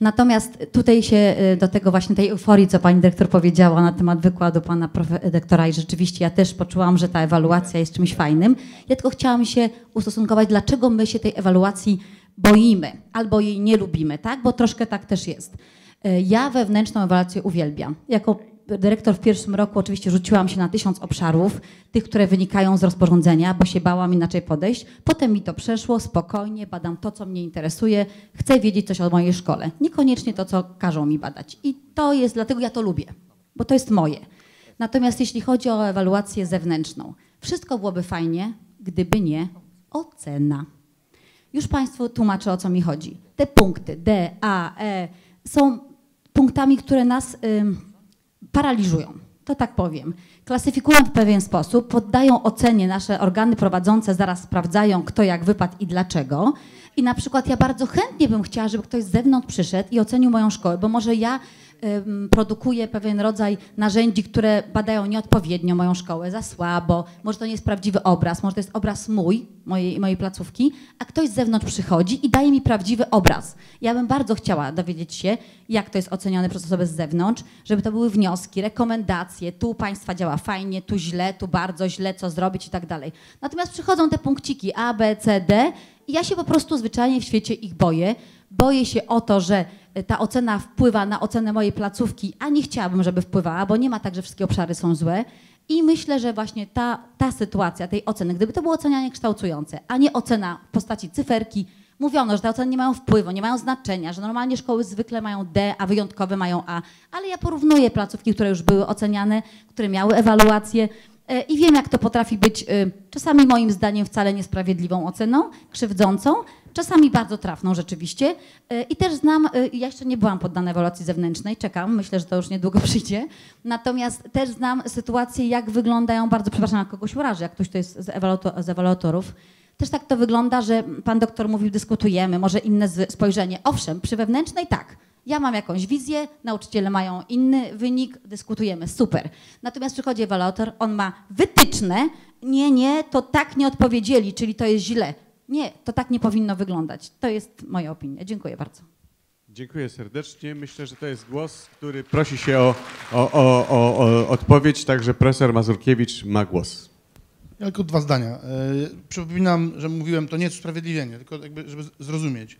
Natomiast tutaj się y, do tego właśnie tej euforii, co pani dyrektor powiedziała na temat wykładu pana profe- doktora i rzeczywiście ja też poczułam, że ta ewaluacja jest czymś fajnym. Ja tylko chciałam się ustosunkować, dlaczego my się tej ewaluacji boimy albo jej nie lubimy, tak? Bo troszkę tak też jest. Y, Ja wewnętrzną ewaluację uwielbiam. Jako dyrektor w pierwszym roku oczywiście rzuciłam się na tysiąc obszarów, tych, które wynikają z rozporządzenia, bo się bałam inaczej podejść. Potem mi to przeszło, spokojnie, badam to, co mnie interesuje, chcę wiedzieć coś o mojej szkole. Niekoniecznie to, co każą mi badać. I to jest, dlatego ja to lubię, bo to jest moje. Natomiast jeśli chodzi o ewaluację zewnętrzną, wszystko byłoby fajnie, gdyby nie ocena. Już Państwu tłumaczę, o co mi chodzi. Te punkty D, A, E są punktami, które nas ym, paraliżują. To tak powiem. Klasyfikują w pewien sposób, poddają ocenie nasze organy prowadzące, zaraz sprawdzają, kto jak wypadł i dlaczego. I na przykład ja bardzo chętnie bym chciała, żeby ktoś z zewnątrz przyszedł i ocenił moją szkołę, bo może ja ym, produkuję pewien rodzaj narzędzi, które badają nieodpowiednio moją szkołę, za słabo, może to nie jest prawdziwy obraz, może to jest obraz mój, mojej, mojej placówki, a ktoś z zewnątrz przychodzi i daje mi prawdziwy obraz. Ja bym bardzo chciała dowiedzieć się, jak to jest ocenione przez osobę z zewnątrz, żeby to były wnioski, rekomendacje, tu państwa działa fajnie, tu źle, tu bardzo źle, co zrobić i tak dalej. Natomiast przychodzą te punkciki A, B, C, D i ja się po prostu zwyczajnie w świecie ich boję. Boję się o to, że e, ta ocena wpływa na ocenę mojej placówki, a nie chciałabym, żeby wpływała, bo nie ma tak, że wszystkie obszary są złe. I myślę, że właśnie ta, ta sytuacja tej oceny, gdyby to było ocenianie kształcujące, a nie ocena w postaci cyferki, mówiono, że te oceny nie mają wpływu, nie mają znaczenia, że normalnie szkoły zwykle mają D, a wyjątkowe mają A, ale ja porównuję placówki, które już były oceniane, które miały ewaluację e, i wiem, jak to potrafi być e, czasami moim zdaniem wcale niesprawiedliwą oceną, krzywdzącą, czasami bardzo trafną rzeczywiście. E, I też znam, e, ja jeszcze nie byłam poddana ewaluacji zewnętrznej, czekam, myślę, że to już niedługo *laughs* przyjdzie. Natomiast też znam sytuacje, jak wyglądają, bardzo przepraszam, jak kogoś urażę, jak ktoś to jest z, ewaluato- z ewaluatorów. Też tak to wygląda, że pan doktor mówił, dyskutujemy, może inne spojrzenie. Owszem, przy wewnętrznej tak. Ja mam jakąś wizję, nauczyciele mają inny wynik, dyskutujemy, super. Natomiast przychodzi ewaluator, on ma wytyczne, nie, nie, to tak nie odpowiedzieli, czyli to jest źle. Nie, to tak nie powinno wyglądać. To jest moja opinia. Dziękuję bardzo. Dziękuję serdecznie. Myślę, że to jest głos, który prosi się o, o, o, o, o odpowiedź, także profesor Mazurkiewicz ma głos. Ja tylko dwa zdania. E, Przypominam, że mówiłem, to nie jest usprawiedliwienie, tylko jakby, żeby zrozumieć.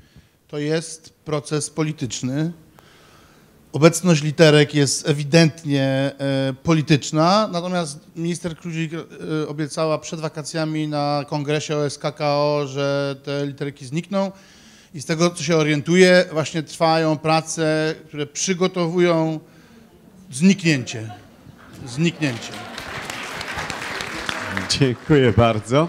To jest proces polityczny. Obecność literek jest ewidentnie e, polityczna, natomiast minister Kluzik e, obiecała przed wakacjami na kongresie OSKKO, że te literki znikną i z tego, co się orientuję, właśnie trwają prace, które przygotowują zniknięcie. Zniknięcie. Dziękuję bardzo.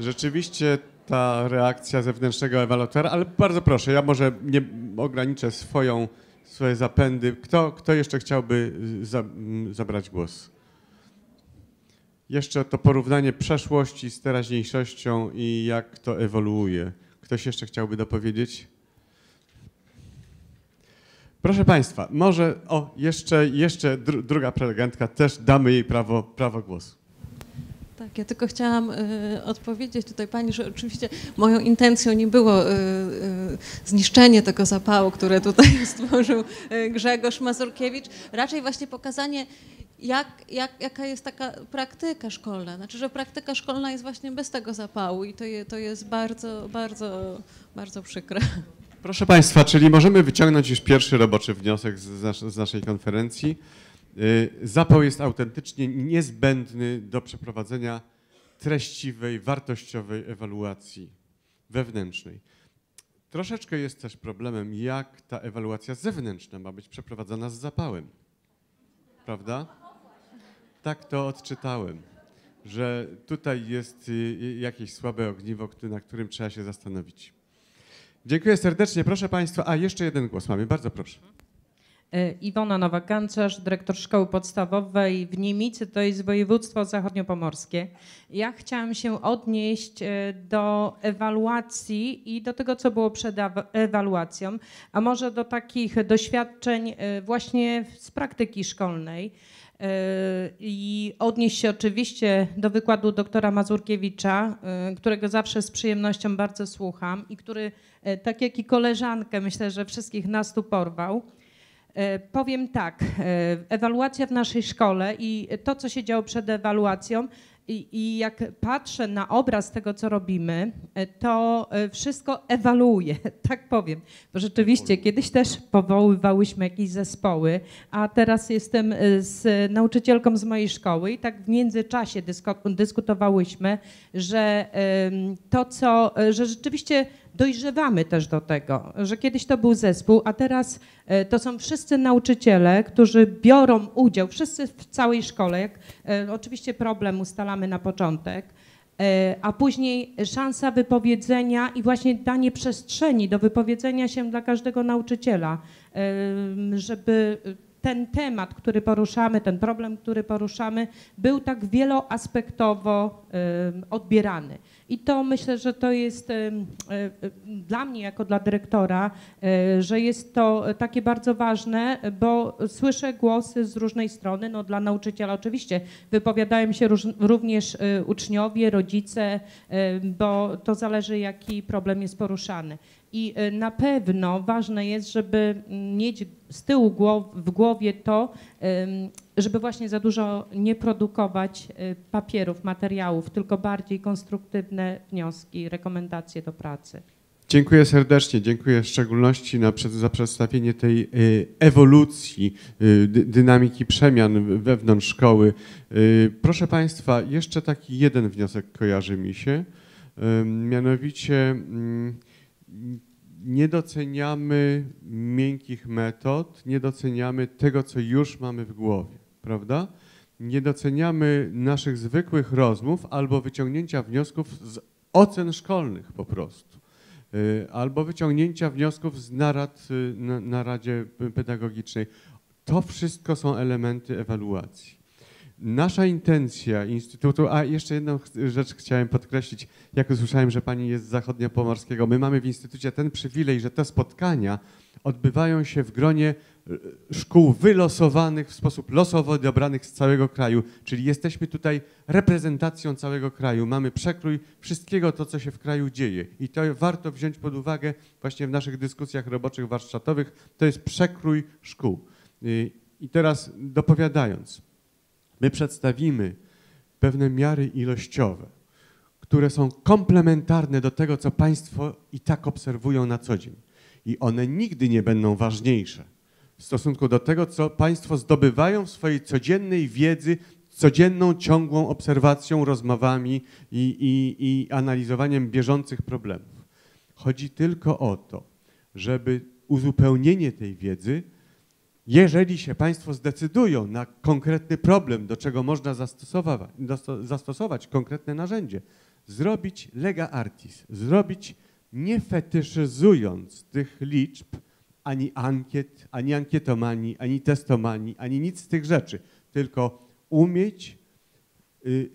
Rzeczywiście ta reakcja zewnętrznego ewaluatora, ale bardzo proszę, ja może nie ograniczę swoją, swoje zapędy. Kto, kto jeszcze chciałby y, za, m, zabrać głos? Jeszcze to porównanie przeszłości z teraźniejszością i jak to ewoluuje. Ktoś jeszcze chciałby dopowiedzieć? Proszę Państwa, może o, jeszcze, jeszcze dru, druga prelegentka, też damy jej prawo, prawo głosu. Tak, ja tylko chciałam y, odpowiedzieć tutaj pani, że oczywiście moją intencją nie było y, y, zniszczenie tego zapału, które tutaj *laughs* stworzył y, Grzegorz Mazurkiewicz, raczej właśnie pokazanie, jak, jak, jaka jest taka praktyka szkolna. Znaczy, że praktyka szkolna jest właśnie bez tego zapału i to, je, to jest bardzo, bardzo, bardzo przykre. Proszę Państwa, czyli możemy wyciągnąć już pierwszy roboczy wniosek z, nas, z naszej konferencji. Y, Zapał jest autentycznie niezbędny do przeprowadzenia treściwej, wartościowej ewaluacji wewnętrznej. Troszeczkę jest też problemem, jak ta ewaluacja zewnętrzna ma być przeprowadzana z zapałem. Prawda? Tak to odczytałem, że tutaj jest y, jakieś słabe ogniwo, na którym trzeba się zastanowić. Dziękuję serdecznie. Proszę Państwa, a jeszcze jeden głos mamy. Bardzo proszę. E, Iwona Nowak-Ganczarz, dyrektor szkoły podstawowej w Niemicy, to jest województwo zachodniopomorskie. Ja chciałam się odnieść e, do ewaluacji i do tego, co było przed ewa- ewaluacją, a może do takich doświadczeń e, właśnie z praktyki szkolnej. I odnieść się oczywiście do wykładu doktora Mazurkiewicza, którego zawsze z przyjemnością bardzo słucham i który, tak jak i koleżankę, myślę, że wszystkich nas tu porwał. E, Powiem tak, e, ewaluacja w naszej szkole i to, co się działo przed ewaluacją, i, i jak patrzę na obraz tego, co robimy, e, to wszystko ewaluuje, *laughs* tak powiem. Bo rzeczywiście kiedyś też powoływałyśmy jakieś zespoły, a teraz jestem z nauczycielką z mojej szkoły i tak w międzyczasie dysko, dyskutowałyśmy, że to, co, że rzeczywiście dojrzewamy też do tego, że kiedyś to był zespół, a teraz e, to są wszyscy nauczyciele, którzy biorą udział, wszyscy w całej szkole. Jak, e, oczywiście problem ustalamy na początek, e, a później szansa wypowiedzenia i właśnie danie przestrzeni do wypowiedzenia się dla każdego nauczyciela, żeby ten temat, który poruszamy, ten problem, który poruszamy, był tak wieloaspektowo odbierany. I to myślę, że to jest dla mnie jako dla dyrektora, e, że jest to takie bardzo ważne, bo słyszę głosy z różnej strony. No, dla nauczyciela oczywiście wypowiadają się również e, uczniowie, rodzice, bo to zależy jaki problem jest poruszany. I e, na pewno ważne jest, żeby mieć z tyłu głow, w głowie to, żeby właśnie za dużo nie produkować e, papierów, materiałów, tylko bardziej konstruktywne wnioski, rekomendacje do pracy. Dziękuję serdecznie. Dziękuję w szczególności na, za przedstawienie tej y, ewolucji, y, dy, dynamiki przemian wewnątrz szkoły. Y, proszę Państwa, jeszcze taki jeden wniosek kojarzy mi się. Y, mianowicie mm, nie doceniamy miękkich metod, nie doceniamy tego, co już mamy w głowie, prawda? Nie doceniamy naszych zwykłych rozmów albo wyciągnięcia wniosków z ocen szkolnych po prostu. Y, albo wyciągnięcia wniosków z narad y, na, na Radzie Pedagogicznej. To wszystko są elementy ewaluacji. Nasza intencja Instytutu, a jeszcze jedną rzecz chciałem podkreślić, jak usłyszałem, że pani jest z zachodniopomorskiego. My mamy w Instytucie ten przywilej, że te spotkania odbywają się w gronie y, szkół wylosowanych w sposób losowo dobranych z całego kraju, czyli jesteśmy tutaj reprezentacją całego kraju. Mamy przekrój wszystkiego to, co się w kraju dzieje i to warto wziąć pod uwagę właśnie w naszych dyskusjach roboczych, warsztatowych. To jest przekrój szkół. Y, I teraz dopowiadając, my przedstawimy pewne miary ilościowe, które są komplementarne do tego, co Państwo i tak obserwują na co dzień. I one nigdy nie będą ważniejsze w stosunku do tego, co Państwo zdobywają w swojej codziennej wiedzy, codzienną, ciągłą obserwacją, rozmowami i, i, i analizowaniem bieżących problemów. Chodzi tylko o to, żeby uzupełnienie tej wiedzy jeżeli się Państwo zdecydują na konkretny problem, do czego można zastosować, zastosować konkretne narzędzie, zrobić lega artis, zrobić nie fetyszyzując tych liczb, ani ankiet, ani ankietomanii, ani testomanii, ani nic z tych rzeczy, tylko umieć y,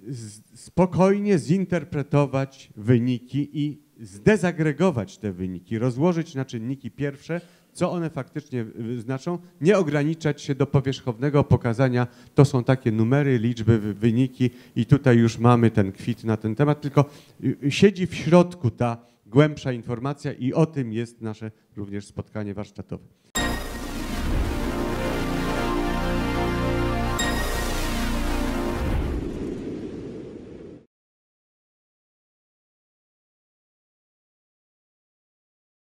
spokojnie zinterpretować wyniki i zdezagregować te wyniki, rozłożyć na czynniki pierwsze, co one faktycznie y, znaczą, nie ograniczać się do powierzchownego pokazania, to są takie numery, liczby, wy- wyniki i tutaj już mamy ten kwit na ten temat, tylko y, y, siedzi w środku ta głębsza informacja i o tym jest nasze również spotkanie warsztatowe.